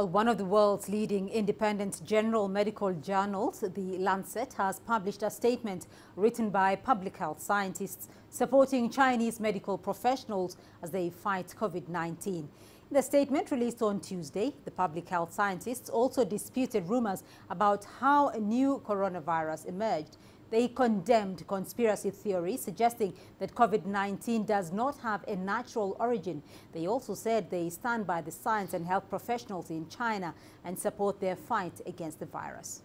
Well, one of the world's leading independent general medical journals, The Lancet, has published a statement written by public health scientists supporting Chinese medical professionals as they fight COVID-19. In the statement released on Tuesday, the public health scientists also disputed rumors about how a new coronavirus emerged. They condemned conspiracy theories suggesting that COVID-19 does not have a natural origin. They also said they stand by the science and health professionals in China and support their fight against the virus.